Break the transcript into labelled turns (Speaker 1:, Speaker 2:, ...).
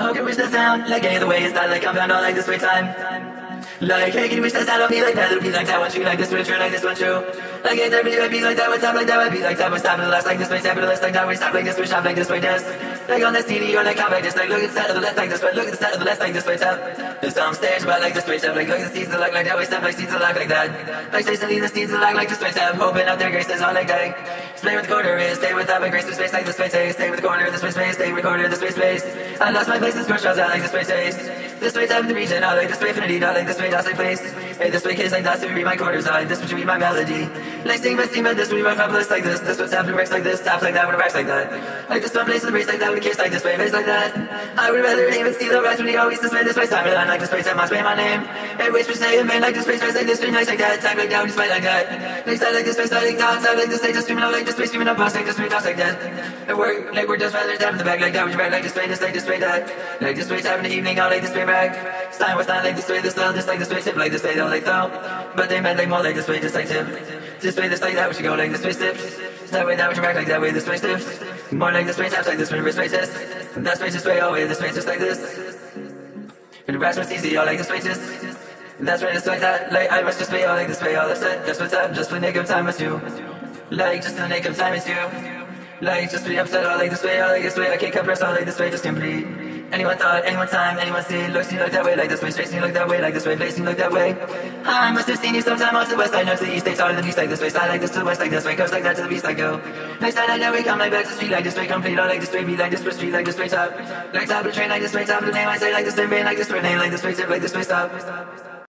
Speaker 1: Okay, wish that sound like any other way is that like compound all like this way time. Like, hey, can you wish that sound on me like that? It'll be like that one true, like this one true, like this one true. Like, ain't that really be like that, what's up, like that would be like that, what's top of the last, like this way, step of the list, like that way, stop, like this way, stop, like this way, this. Like on this TV or like compact, just like look at the side of the left, like this way, look at the side of the left, like this way, step. Just on stage, but like this way, step, like look at the seeds, like like that way, step, like seeds, like like that. Like stay the seeds, like like this way, step, hoping out there, grace is on like that. Stay with the corner is, stay with that, but grace to space, like this way, stay, stay with the corner, this way, space, stay with the corner, this way, space. I lost my place, this crush, I like this way, space. This way, time in the region, I like this way, infinity, I like this way, that's like place. Hey, this way, kids like that, to read my quarters, I this would read my melody. Like sing, but sing, but this would be my fabulous like this. This what's happening, works like this, taps like that, when it racks like that. Like this one place in the race like that, when it kiss like this way, face like that. I would rather even see the rest when he always this way, this way, time, and I like this place, I must pay my name. Waits for saying, man, like this place, like this, nice like that, time like down, just fight like that. Like side like this side like down, side like this, they just screaming out like this place, screaming up, boss like this, toss like that. And work, like we're just rather down in the back, like your back, like this way, this, like this way, that. Like this way, time in the evening, all like this way, back. Stein was not like this way, this low, just like this way, tip like this way, don't like though. But they meant like more like this way, just like tip. This way, this like that, we should go like this way, steps. That way, that way, back like that way, this way, steps. More like this way, taps like this way, wrist way, test. That way, just way, oh, way, this way, just like this. And the rest was easy, all like this way, just. That's right, just like that. Like, I must just pay all like this way, all it. Just what's up, just nick of time was you. Like, just the of time is you. Like, just be upset, all like this way, all like this way. I can't compress all like this way, just complete. Anyone thought, anyone time, anyone see, looks you look that way, like this way, straight you look that way, like this way, face you look that way. I must have seen you sometime off the west side, north to the east, all to the east, like this way, side like this to the west, like this way, coast like that to the east, I go. Next side like that way, come like back to street, like this way, complete, all like this way, be like this way, street, like this way, top. Like top of the train, like this way, top of the name, I say like this way, main, like this way, name, like this way, tip, like this way, stop.